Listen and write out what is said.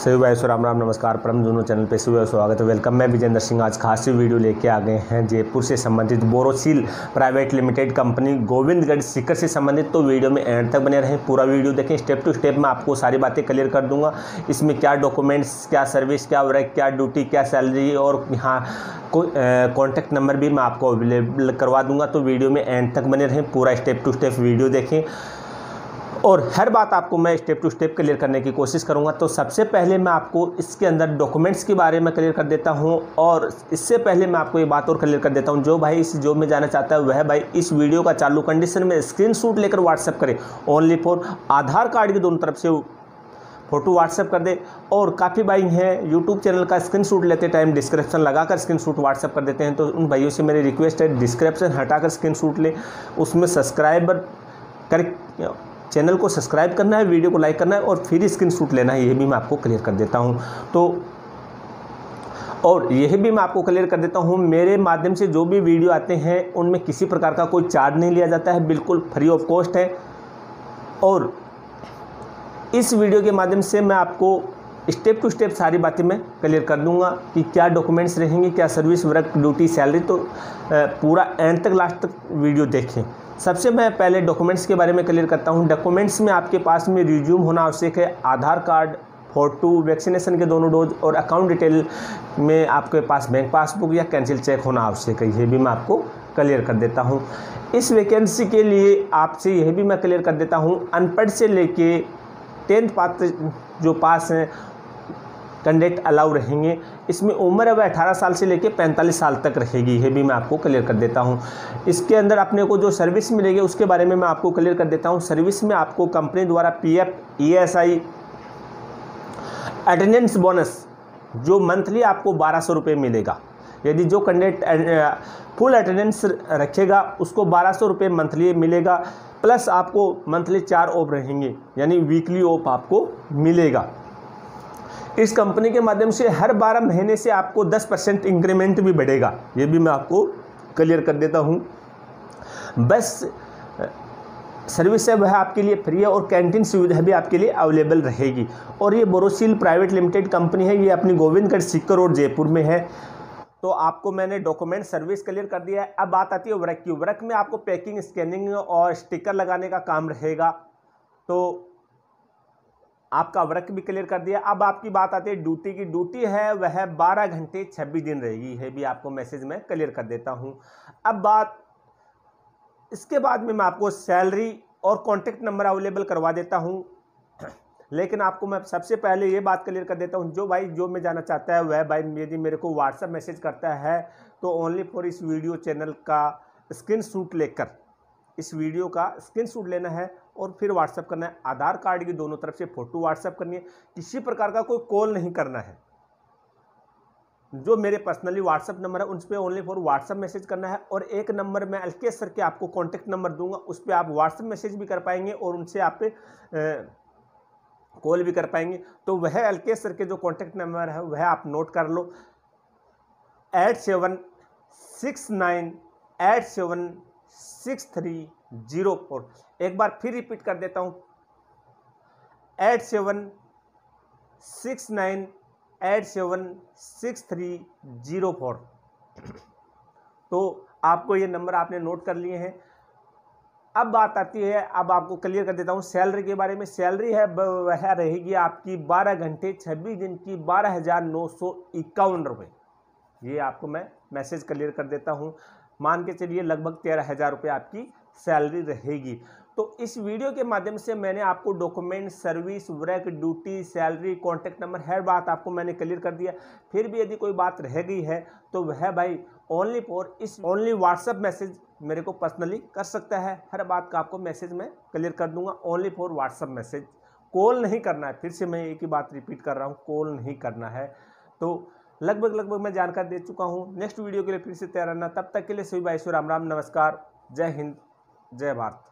सभी भाई राम राम, नमस्कार। परम दोनों चैनल पे सुबह स्वागत है। वेलकम, मैं विजेंद्र सिंह। आज खास वीडियो लेके आ गए हैं जयपुर से संबंधित Borosil private limited company Govindgarh Sikar से संबंधित। तो वीडियो में एंड तक बने रहें, पूरा वीडियो देखें। स्टेप टू स्टेप मैं आपको सारी बातें क्लियर कर दूँगा। इसमें क्या डॉक्यूमेंट्स क्या सर्विस क्या वर्क क्या ड्यूटी क्या सैलरी और यहाँ कॉन्टैक्ट नंबर भी मैं आपको अवेलेबल करवा दूँगा। तो वीडियो में एंड तक बने रहें, पूरा स्टेप टू स्टेप वीडियो देखें। और हर बात आपको मैं स्टेप टू स्टेप क्लियर करने की कोशिश करूँगा। तो सबसे पहले मैं आपको इसके अंदर डॉक्यूमेंट्स के बारे में क्लियर कर देता हूँ और इससे पहले मैं आपको ये बात और क्लियर कर देता हूँ। जो भाई इस जॉब में जाना चाहता है, वह भाई इस वीडियो का चालू कंडीशन में स्क्रीन लेकर व्हाट्सअप करें। ओनली फॉर आधार कार्ड की दोनों तरफ़ से फ़ोटो व्हाट्सअप कर दे और काफ़ी भाई हैं यूट्यूब चैनल का स्क्रीनशॉट लेते टाइम डिस्क्रिप्शन लगाकर स्क्रीनशॉट व्हाट्सअप कर देते हैं। तो उन भाइयों से मेरी रिक्वेस्ट है डिस्क्रिप्शन हटाकर स्क्रीनशॉट ले। उसमें सब्सक्राइबर कर चैनल को सब्सक्राइब करना है, वीडियो को लाइक करना है और फिर स्क्रीन शूट लेना है ये भी मैं आपको क्लियर कर देता हूँ। तो और यह भी मैं आपको क्लियर कर देता हूँ, मेरे माध्यम से जो भी वीडियो आते हैं, उनमें किसी प्रकार का कोई चार्ज नहीं लिया जाता है, बिल्कुल फ्री ऑफ़ कॉस्ट है। और इस वीडियो के माध्यम से मैं आपको स्टेप टू स्टेप सारी बातें मैं क्लियर कर दूँगा कि क्या डॉक्यूमेंट्स रहेंगे, क्या सर्विस वर्क ड्यूटी सैलरी तो पूरा एंड तक लास्ट तक वीडियो देखें। सबसे मैं पहले डॉक्यूमेंट्स के बारे में क्लियर करता हूँ। डॉक्यूमेंट्स में आपके पास में रिज्यूम होना आवश्यक है। आधार कार्ड फ़ोटो वैक्सीनेशन के दोनों डोज और अकाउंट डिटेल में आपके पास बैंक पासबुक या कैंसिल चेक होना आवश्यक है। ये भी मैं आपको क्लियर कर देता हूँ। इस वैकेंसी के लिए आपसे यह भी मैं क्लियर कर देता हूँ। अनपढ़ से लेके टेंथ पात्र जो पास हैं कैंडिडेट अलाउ रहेंगे। इसमें उम्र अब अठारह साल से लेकर पैंतालीस साल तक रहेगी, ये भी मैं आपको क्लियर कर देता हूँ। इसके अंदर अपने को जो सर्विस मिलेगी, उसके बारे में मैं आपको क्लियर कर देता हूँ। सर्विस में आपको कंपनी द्वारा P F E S I attendance bonus जो मंथली आपको बारह सौ रुपये मिलेगा। यदि जो कैंडिडेट फुल अटेंडेंस रखेगा, उसको बारह सौ रुपये मंथली मिलेगा प्लस आपको मंथली चार ऑफ़ रहेंगे, यानी वीकली ऑफ़ आपको मिलेगा। इस कंपनी के माध्यम से हर बारह महीने से आपको दस परसेंट इंक्रीमेंट भी बढ़ेगा। ये भी मैं आपको क्लियर कर देता हूँ। बस, सर्विस है वह आपके लिए फ्री है और कैंटीन सुविधा भी आपके लिए अवेलेबल रहेगी। और ये बोरोसिल प्राइवेट लिमिटेड कंपनी है, ये अपनी गोविंदगढ़, सिक्कर और जयपुर में है। तो आपको मैंने डॉक्यूमेंट सर्विस क्लियर कर दिया है। अब बात आती है वर्क की। वर्क में आपको पैकिंग, स्कैनिंग और स्टिकर लगाने का काम रहेगा। तो आपका वर्क भी क्लियर कर दिया। अब आपकी बात आती है ड्यूटी की। ड्यूटी है, वह बारह घंटे, छब्बीस दिन रहेगी। है भी आपको मैसेज में क्लियर कर देता हूँ। अब बात, इसके बाद में मैं आपको सैलरी और कॉन्टेक्ट नंबर अवेलेबल करवा देता हूँ। लेकिन आपको मैं सबसे पहले ये बात क्लियर कर देता हूँ, जो भाई, जो मैं जाना चाहता है, वह भाई, यदि मेरे को व्हाट्सअप मैसेज करता है तो ओनली फॉर इस वीडियो चैनल का स्क्रीन लेकर, इस वीडियो का स्क्रीन लेना है। और फिर व्हाट्सअप करना है। आधार कार्ड की दोनों तरफ़ से फ़ोटो व्हाट्सअप करनी है। किसी प्रकार का कोई कॉल नहीं करना है। जो मेरे पर्सनली व्हाट्सअप नंबर है उस पर ओनली फॉर व्हाट्सअप मैसेज करना है और एक नंबर मैं एल सर के आपको कॉन्टैक्ट नंबर दूँगा, उस पर आप व्हाट्सअप मैसेज भी कर पाएँगे और उनसे आप कॉल भी कर पाएँगे। तो वह एल सर के जो कॉन्टैक्ट नंबर है, वह आप नोट कर लो। Eight seven six nine eight seven six three zero four. एक बार फिर रिपीट कर देता हूँ। Eight seven, six nine eight seven, six three, zero four. तो आपको ये नंबर आपने नोट कर लिए हैं। अब बात आती है, अब आपको क्लियर कर देता हूँ, सैलरी के बारे में। सैलरी है वह रहेगी आपकी बारह घंटे, छब्बीस दिन की बारह हज़ार नौ सौ इक्यावन रुपये ये आपको मैं मैसेज क्लियर कर देता हूँ। मान के चलिए, लगभग तेरह हज़ार रुपये आपकी सैलरी रहेगी। तो इस वीडियो के माध्यम से मैंने आपको document, service, work, duty, salary, contact number, हर बात आपको मैंने क्लियर कर दिया। फिर भी यदि कोई बात रह गई है तो वह भाई ओनली फॉर इस ओनली व्हाट्सअप मैसेज मेरे को पर्सनली कर सकता है। हर बात का आपको मैसेज मैं क्लियर कर दूँगा। Only for WhatsApp message call नहीं करना है। फिर से मैं एक ही बात रिपीट कर रहा हूँ। कॉल नहीं करना है। तो लगभग लगभग मैं जानकारी दे चुका हूँ। नेक्स्ट वीडियो के लिए फिर से तैयार रहना। तब तक के लिए सभी भाई राम राम नमस्कार। जय हिंद। जय भारत।